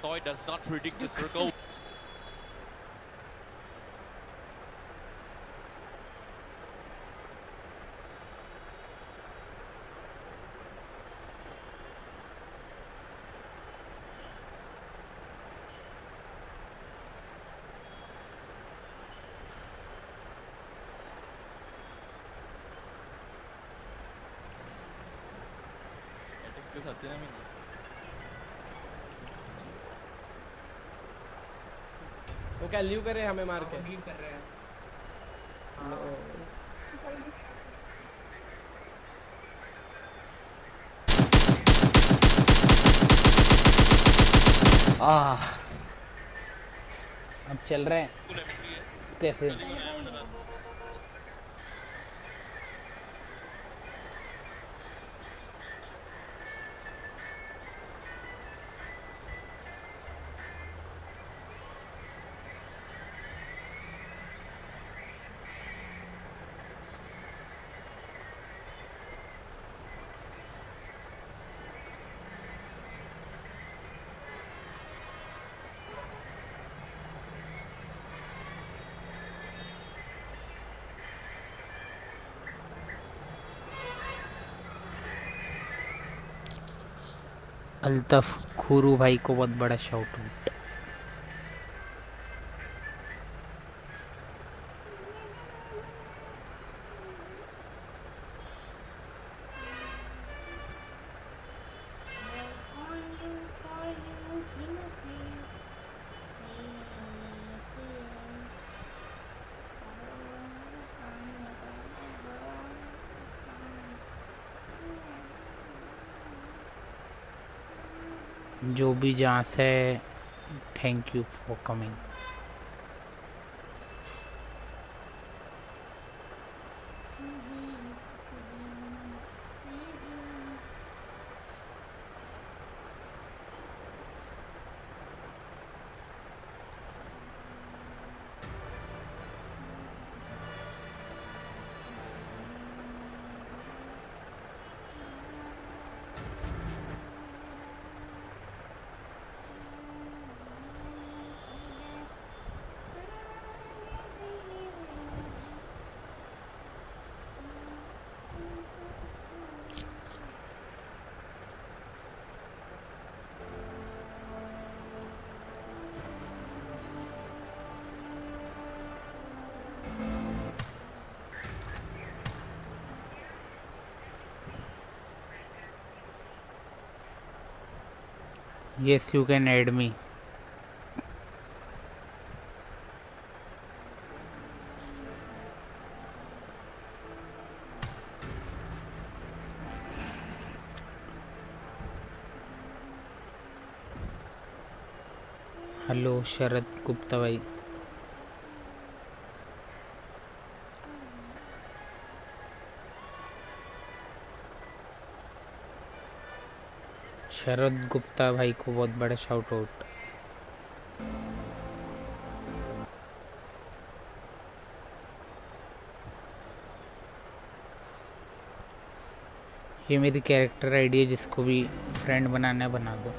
Toy does not predict the circle. वो क्या leave कर रहे हैं हमें मार के? लीव कर रहे हैं। आ, अब चल रहे हैं। कैसे? अल्तफ खुरू भाई को बहुत बड़ा शौक आउट जो भी जहाँ से thank you for coming yes you can add me hello Sharad Gupta भाई। शरद गुप्ता भाई को बहुत बड़ा शाउट आउट ये मेरी कैरेक्टर आईडी है जिसको भी फ्रेंड बनाना है बना दो।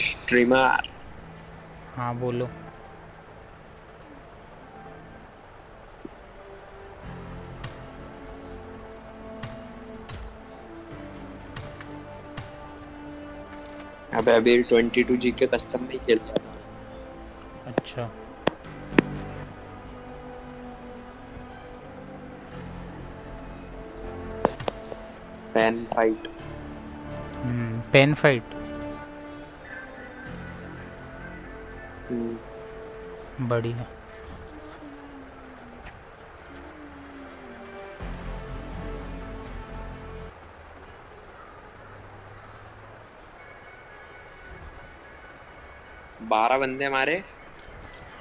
स्ट्रीमर हाँ बोलो। अबे अभी 22 जी के कस्टम में ही खेलता था। अच्छा। पेन फाइट हम्म पेन फाइट बढ़िया। बारह बंदे मारे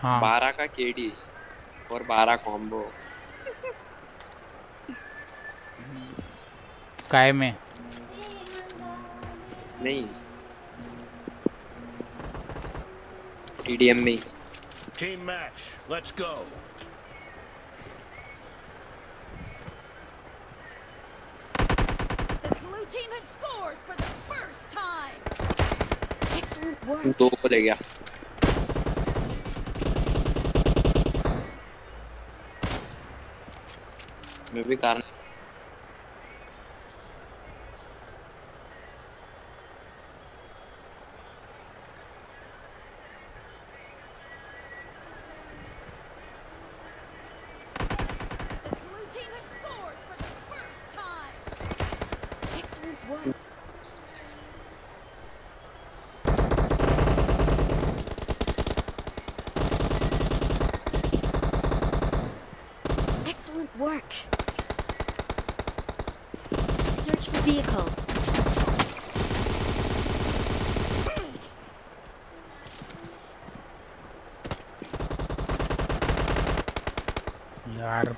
हाँ। बारह का केडी और बारह कॉम्बो काय में? नहीं। टीडीएम में। Team match let's go team has scored for the first time! दो को ले गया मैं भी कारण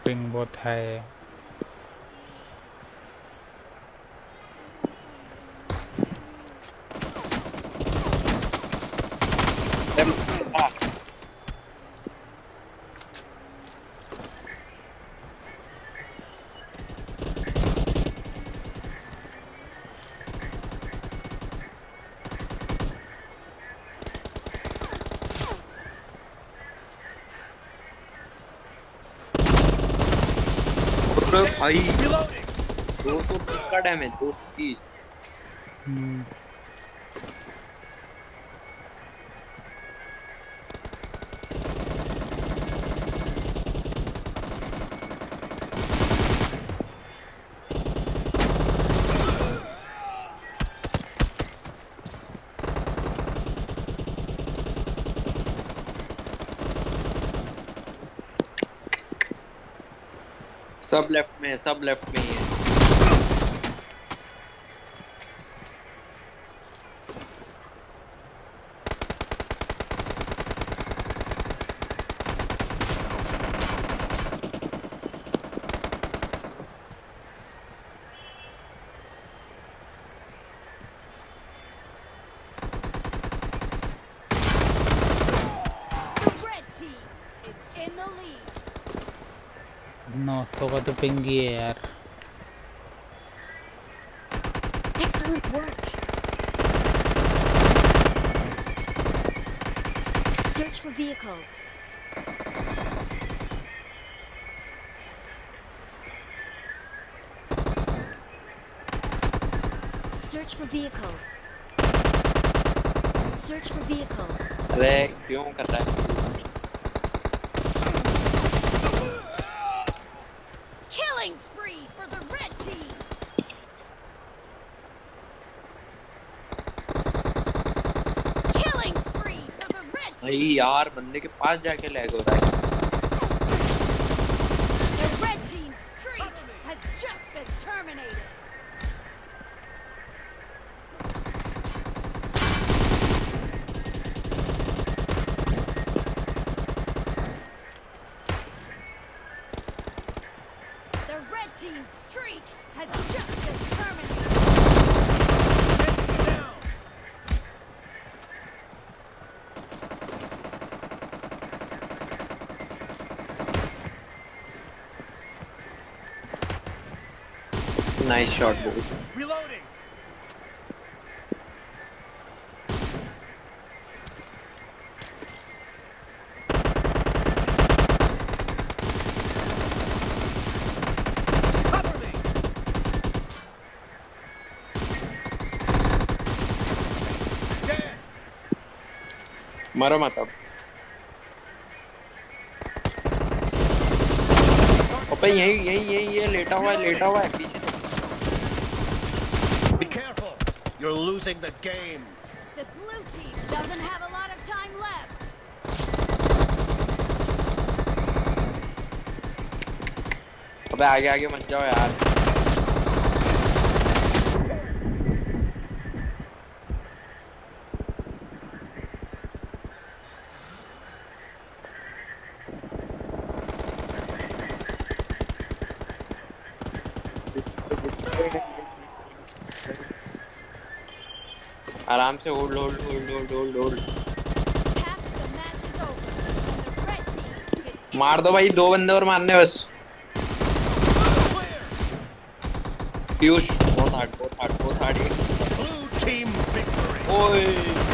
ตึงโบไทย भाई। दो सौ तीस का डैमेज दो सौ तीस। सब लेफ़्ट में सब लेफ़्ट में नौ सौ का तो पिंग ही है यार Excellent work. Search for vehicles. Search for vehicles. Search for vehicles. अरे क्यों कर रहा है भाई यार बंदे के पास जाके लैग हो रहा है। नाइस शॉट बोल Reloading. Cover me. Dead. मरो मत अब अबे यही यही यही ये लेटा हुआ है लेटा हुआ है पीछे You're losing the game. The blue team doesn't have a lot of time left. I gotta get my door out. आराम से hold hold hold hold hold hold मार दो भाई दो बंदे और मारने बस। पीयूष बहुत हार्ड बहुत हार्ड बहुत हार्ड ओए।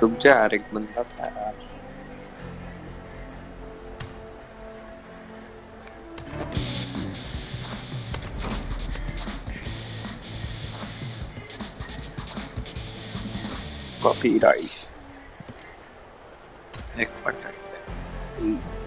रुक जा यार एक बंदा था यार copyright. Ek patent.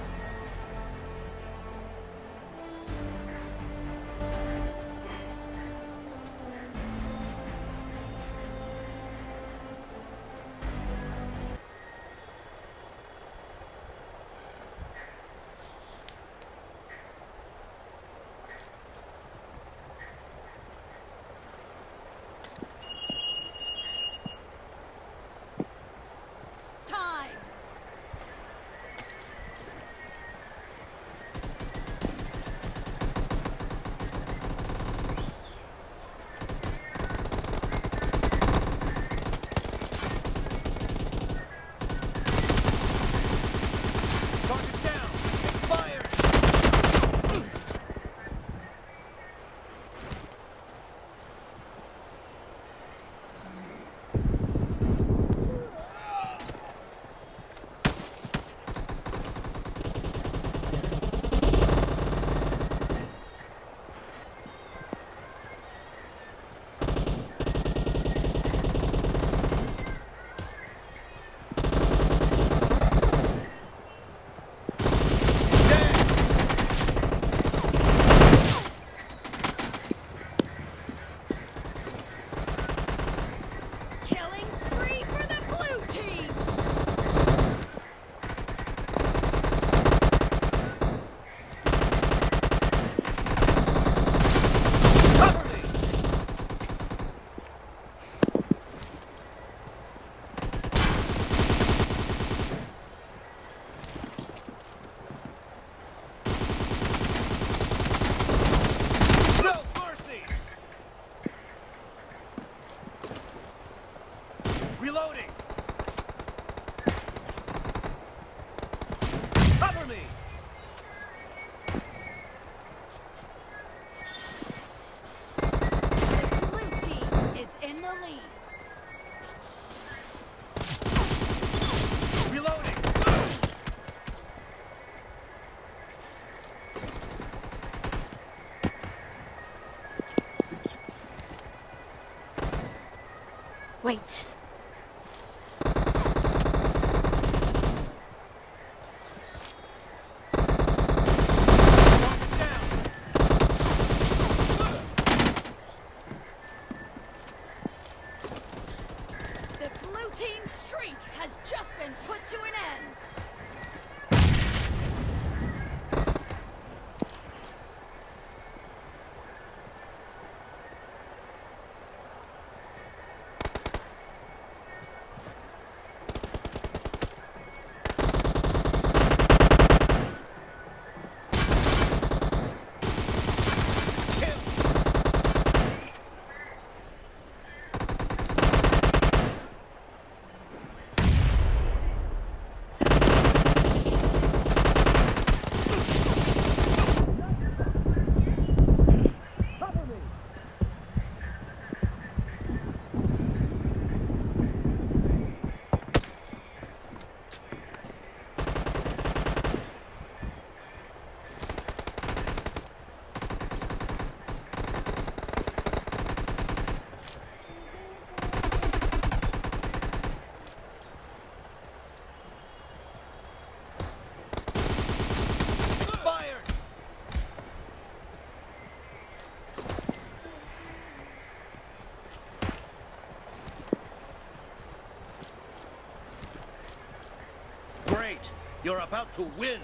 You're about to win.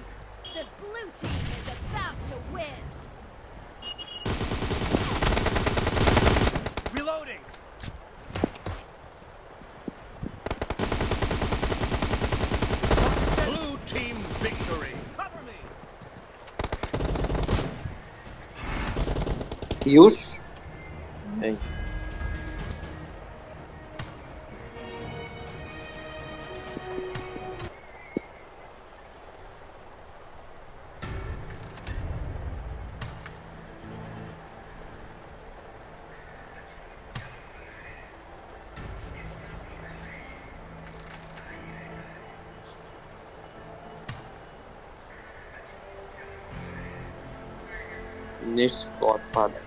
The blue team is about to win. Reloading. Blue team victory. Cover me. use nesse plot padre.